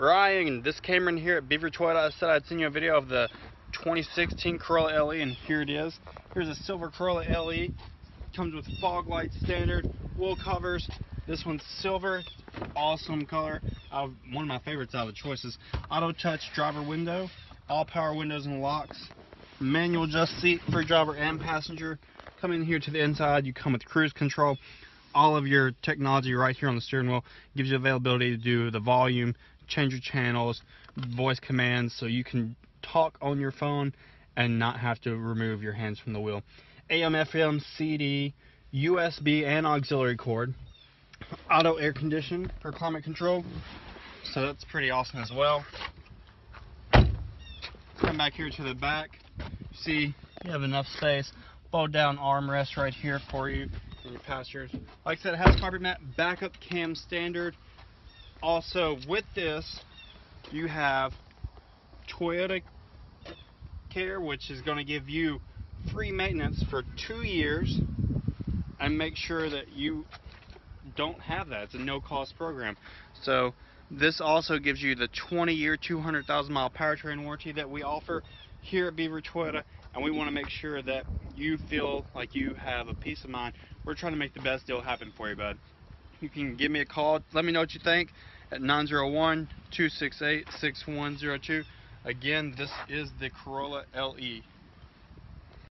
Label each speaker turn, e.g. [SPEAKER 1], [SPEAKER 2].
[SPEAKER 1] Ryan, this Cameron here at Beaver Toyota. I said I'd send you a video of the 2016 Corolla LE, and here it is. Here's a silver Corolla LE. Comes with fog lights standard, wool covers. This one's silver, awesome color. One of my favorites out of the choices. Auto touch driver window, all power windows and locks, manual adjust seat for driver and passenger. Come in here to the inside, you come with cruise control. All of your technology right here on the steering wheel gives you availability to do the volume, change your channels, voice commands, so you can talk on your phone and not have to remove your hands from the wheel. AM, FM, CD, USB, and auxiliary cord. Auto air condition for climate control. So that's pretty awesome as well. Come back here to the back. See, you have enough space. Fold down armrest right here for you and your passengers. Like I said, it has carpet mat, backup cam standard. Also, with this, you have Toyota Care, which is going to give you free maintenance for two years and make sure that you don't have that. It's a no-cost program. So this also gives you the 20-year, 200,000 mile powertrain warranty that we offer here at Beaver Toyota, and we want to make sure that you feel like you have a peace of mind. We're trying to make the best deal happen for you, bud. You can give me a call. Let me know what you think at 901-268-6102. Again, this is the Corolla LE.